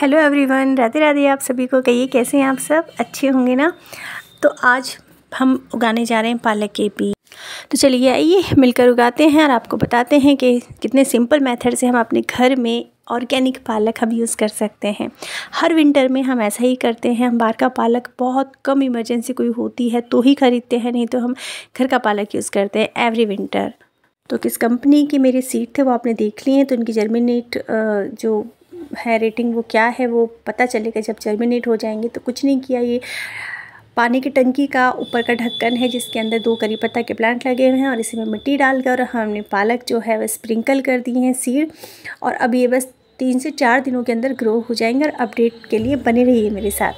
Hello everyone, Radhe Radhe आप सभी को, कहिए कैसे हैं आप सब? अच्छे होंगे ना? तो आज हम उगाने जा रहे हैं पालक के बीज। तो चलिए आइए, मिलकर उगाते हैं और आपको बताते हैं कि कितने सिंपल मेथड से हम अपने घर में ऑर्गेनिक पालक हम यूज़ कर सकते हैं। हर विंटर में हम ऐसा ही करते हैं हम बाहर का पालक बहुत कम इमरजेंसी कोई होती है तो ही ख़रीदते हैं, नहीं तो हम घर का पालक यूज़ करते हैं एवरी विंटर तो किस कंपनी की मेरे सीट थे वो आपने देख लिए हैं तो उनकी जर्मिनेट जो है रेटिंग वो क्या है, वो पता चलेगा। जब जर्मिनेट हो जाएँगे तो कुछ नहीं किया ये। पानी की टंकी का ऊपर का ढक्कन है, जिसके अंदर दो करी पत्ता के प्लांट लगे हुए हैं और इसी में मिट्टी डालकर हमने पालक जो है वह स्प्रिंकल कर दिए हैं सीड और अब ये बस तीन से चार दिनों के अंदर ग्रो हो जाएँगे और अपडेट के लिए बने रहिए मेरे साथ।